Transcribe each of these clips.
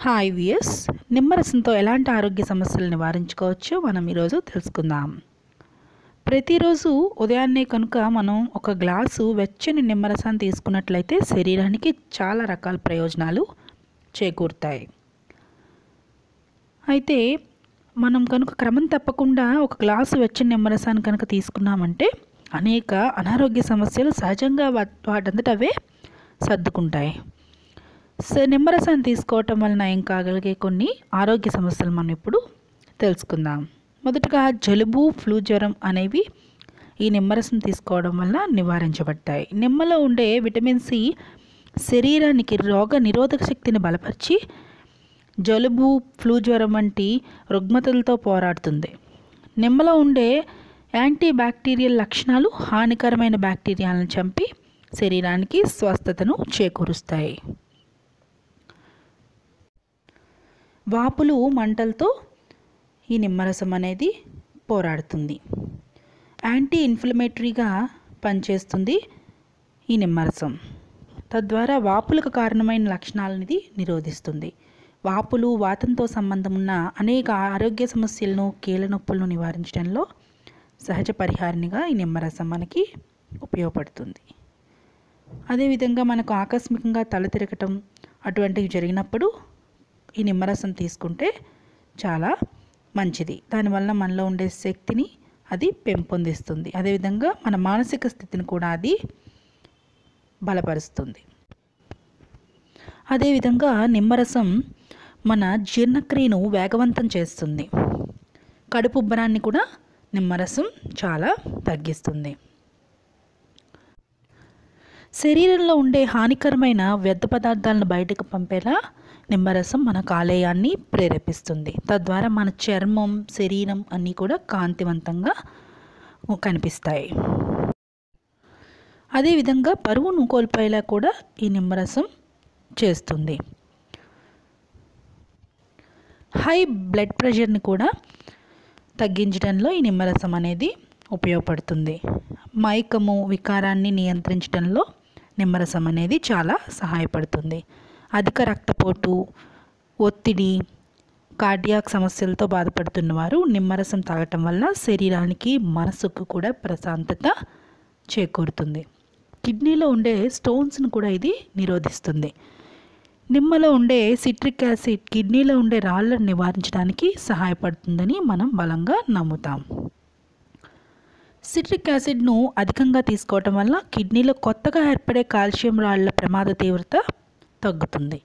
Hi వియస్ నిమ్మరసంతో ఎలాంటి ఆరోగ్య సమస్యలు నివారించుకోవచ్చో మనం ఈరోజు తెలుసుకుందాం. ప్రతిరోజు ఉదయాన్నే కనుక మనం ఒక గ్లాసు వెచ్చని నిమ్మరసాన్ని తీసుకున్నట్లయితే శరీరానికి చాలా రకాల ప్రయోజనాలు చేకూరుతాయి. అయితే మనం కనుక క్రమం తప్పకుండా ఒక గ్లాసు వెచ్చని నిమ్మరసాన్ని కనుక తీసుకున్నామంటే అనేక అనారోగ్య సమస్యలు సహజంగా వా- వాటంతట అవే సర్దుకుంటాయి. సో నిమ్మరసాన్ని తీసుకోవటం వలన ఏం కాగలిగే కొన్ని ఆరోగ్య సమస్యలు మనం ఇప్పుడు తెలుసుకుందాం. మొదటగా జలుబు ఫ్లూ జ్వరం అనేవి ఈ నిమ్మరసం తీసుకోవడం వల్ల నివారించబడతాయి. నిమ్మలో ఉండే విటమిన్ సి శరీరానికి రోగ నిరోధక శక్తిని బలపరిచి జలుబు ఫ్లూ జ్వరం వంటి రుగ్మతలతో పోరాడుతుంది. నిమ్మలో ఉండే యాంటీ బ్యాక్టీరియల్ లక్షణాలు హానికరమైన బ్యాక్టీరియాలను చంపి శరీరానికి స్వస్థతను చేకూరుస్తాయి. వాపులు మంటలతో ఈ నిమ్మరసం అనేది పోరాడుతుంది. యాంటీ ఇన్ఫ్లమేటరీగా పనిచేస్తుంది ఈ నిమ్మరసం. తద్వారా వాపులకు కారణమైన లక్షణాలనిది నిరోధిస్తుంది. వాపులు వాతంతో సంబంధం ఉన్న అనేక ఆరోగ్య సమస్యలను కీళ్ళనొప్పులను నివారించడంలో సహజ పరిహారినిగా ఈ నిమ్మరసం మనకి ఉపయోగపడుతుంది. అదేవిధంగా మనకు ఆకస్మికంగా తల తిరగటం అటువంటివి జరిగినప్పుడు ఈ నిమ్మరసం తీసుకుంటే చాలా మంచిది. దానివల్ల మనలో ఉండే శక్తిని అది పెంపొందిస్తుంది. అదేవిధంగా మన మానసిక స్థితిని కూడా అది బలపరుస్తుంది. అదేవిధంగా నిమ్మరసం మన జీర్ణక్రియను వేగవంతం చేస్తుంది. కడుపు ఉబ్బరాన్ని కూడా నిమ్మరసం చాలా తగ్గిస్తుంది. శరీరంలో ఉండే హానికరమైన వ్యర్థ పదార్థాలను బయటకు పంపేలా నిమ్మరసం మన కాలేయాన్ని ప్రేరేపిస్తుంది. తద్వారా మన చర్మం శరీరం అన్నీ కూడా కాంతివంతంగా కనిపిస్తాయి. అదేవిధంగా పరువును కోల్పోయేలా కూడా ఈ నిమ్మరసం చేస్తుంది. హై బ్లడ్ ప్రెషర్ని కూడా తగ్గించడంలో ఈ నిమ్మరసం అనేది ఉపయోగపడుతుంది. మైకము వికారాన్ని నియంత్రించడంలో నిమ్మరసం అనేది చాలా సహాయపడుతుంది. అధిక రక్తపోటు ఒత్తిడి కార్డియాక్ సమస్యలతో బాధపడుతున్నవారు నిమ్మరసం తాగటం వల్ల శరీరానికి మనసుకు కూడా ప్రశాంతత చేకూరుతుంది. కిడ్నీలో ఉండే స్టోన్స్ను కూడా ఇది నిరోధిస్తుంది. నిమ్మలో ఉండే సిట్రిక్ యాసిడ్ కిడ్నీలో ఉండే రాళ్ళను నివారించడానికి సహాయపడుతుందని మనం బలంగా నమ్ముతాం. సిట్రిక్ యాసిడ్ను అధికంగా తీసుకోవటం వల్ల కిడ్నీలో కొత్తగా ఏర్పడే కాల్షియం రాళ్ళ ప్రమాద తీవ్రత తగ్గుతుంది.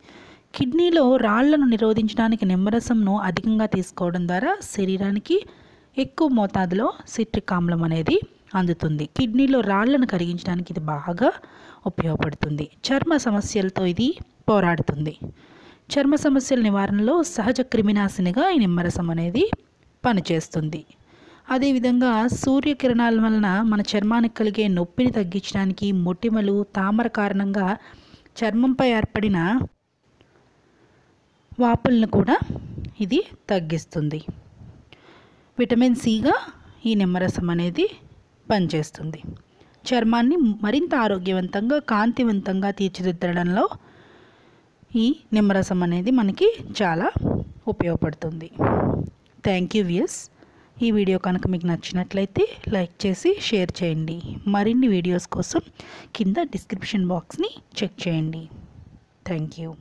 కిడ్నీలో రాళ్ళను నిరోధించడానికి నిమ్మరసంను అధికంగా తీసుకోవడం ద్వారా శరీరానికి ఎక్కువ మోతాదులో సిట్రిక్ ఆమ్లం అనేది అందుతుంది. కిడ్నీలో రాళ్ళను కరిగించడానికి ఇది బాగా ఉపయోగపడుతుంది. చర్మ సమస్యలతో ఇది పోరాడుతుంది. చర్మ సమస్యల నివారణలో సహజ క్రిమినాశినిగా ఈ నిమ్మరసం అనేది పనిచేస్తుంది. అదేవిధంగా సూర్యకిరణాల వలన మన చర్మానికి కలిగే నొప్పిని తగ్గించడానికి మొటిమలు తామర కారణంగా చర్మంపై ఏర్పడిన వాపులను కూడా ఇది తగ్గిస్తుంది. విటమిన్ సిగా ఈ నిమ్మరసం అనేది పనిచేస్తుంది. చర్మాన్ని మరింత ఆరోగ్యవంతంగా కాంతివంతంగా తీర్చిదిద్దడంలో ఈ నిమ్మరసం అనేది మనకి చాలా ఉపయోగపడుతుంది. థ్యాంక్ యూ వియస్. ఈ వీడియో కనుక మీకు నచ్చినట్లయితే లైక్ చేసి షేర్ చేయండి. మరిన్ని వీడియోస్ కోసం కింద డిస్క్రిప్షన్ బాక్స్ని చెక్ చేయండి. Thank you.